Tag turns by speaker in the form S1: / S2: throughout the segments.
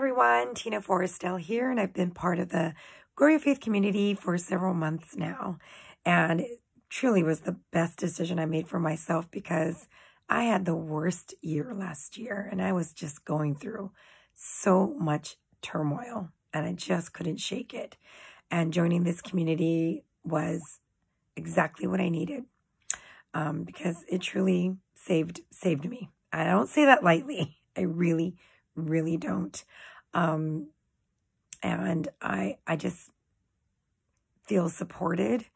S1: everyone, Tina Forrestel here, and I've been part of the Grow Your Faith community for several months now. And it truly was the best decision I made for myself because I had the worst year last year and I was just going through so much turmoil and I just couldn't shake it. And joining this community was exactly what I needed um, because it truly saved saved me. I don't say that lightly. I really, really don't. Um, and I, I just feel supported.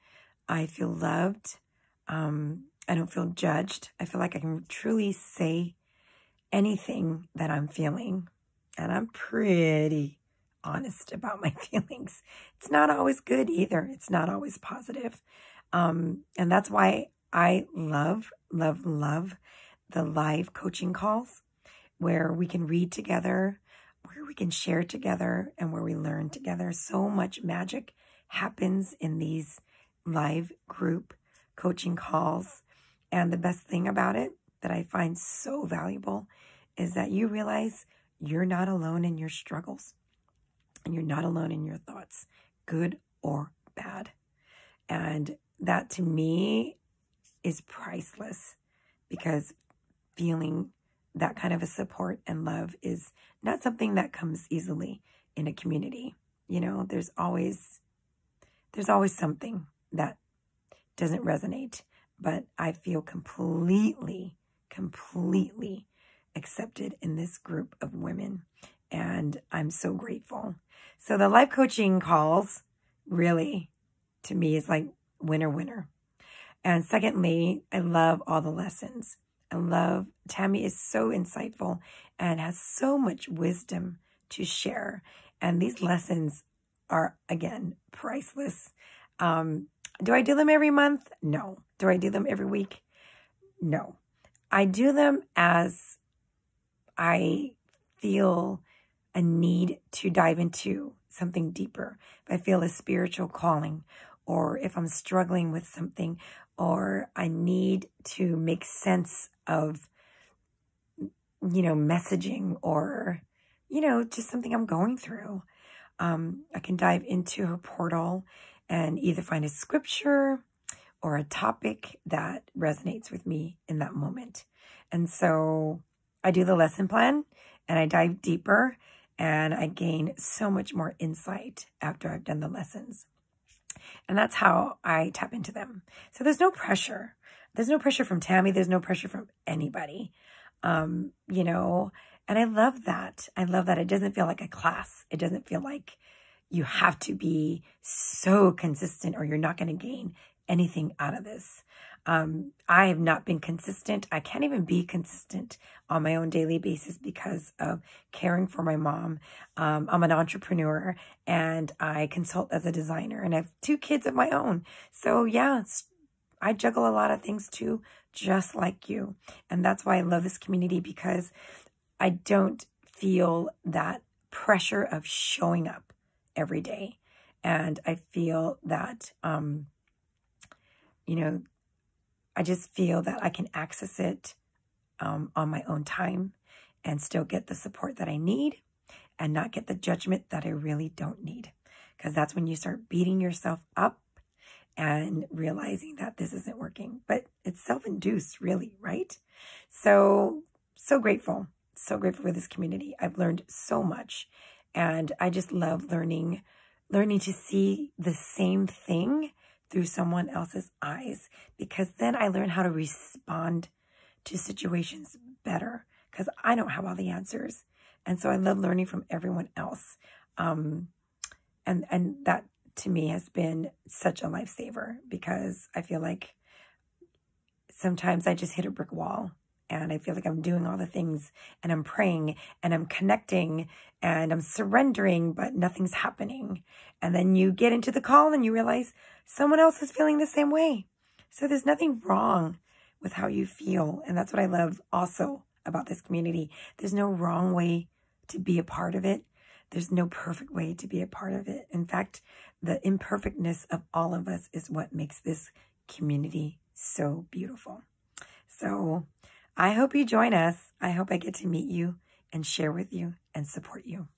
S1: I feel loved. Um, I don't feel judged. I feel like I can truly say anything that I'm feeling. And I'm pretty honest about my feelings. It's not always good either. It's not always positive. Um, and that's why I love, love, love the live coaching calls where we can read together, where we can share together, and where we learn together. So much magic happens in these live group coaching calls. And the best thing about it that I find so valuable is that you realize you're not alone in your struggles and you're not alone in your thoughts, good or bad. And that to me is priceless because feeling that kind of a support and love is not something that comes easily in a community. You know, there's always there's always something that doesn't resonate, but I feel completely completely accepted in this group of women and I'm so grateful. So the life coaching calls really to me is like winner winner. And secondly, I love all the lessons. I love Tammy is so insightful and has so much wisdom to share. And these lessons are, again, priceless. Um, do I do them every month? No. Do I do them every week? No. I do them as I feel a need to dive into something deeper. If I feel a spiritual calling, or if I'm struggling with something, or I need to make sense of, you know, messaging or, you know, just something I'm going through. Um, I can dive into her portal and either find a scripture or a topic that resonates with me in that moment. And so I do the lesson plan and I dive deeper and I gain so much more insight after I've done the lessons. And that's how I tap into them. So there's no pressure. There's no pressure from Tammy. There's no pressure from anybody. Um, you know, and I love that. I love that it doesn't feel like a class. It doesn't feel like you have to be so consistent or you're not going to gain anything out of this. Um, I have not been consistent. I can't even be consistent on my own daily basis because of caring for my mom. Um, I'm an entrepreneur and I consult as a designer and I have two kids of my own. So yeah, I juggle a lot of things too, just like you. And that's why I love this community because I don't feel that pressure of showing up every day. And I feel that, um, you know, I just feel that I can access it um, on my own time and still get the support that I need and not get the judgment that I really don't need. Because that's when you start beating yourself up and realizing that this isn't working. But it's self induced, really, right? So, so grateful. So grateful for this community. I've learned so much. And I just love learning, learning to see the same thing through someone else's eyes because then I learn how to respond to situations better because I don't have all the answers. And so I love learning from everyone else. Um, and, and that to me has been such a lifesaver because I feel like sometimes I just hit a brick wall and I feel like I'm doing all the things and I'm praying and I'm connecting and I'm surrendering, but nothing's happening. And then you get into the call and you realize someone else is feeling the same way. So there's nothing wrong with how you feel. And that's what I love also about this community. There's no wrong way to be a part of it. There's no perfect way to be a part of it. In fact, the imperfectness of all of us is what makes this community so beautiful. So I hope you join us. I hope I get to meet you and share with you and support you.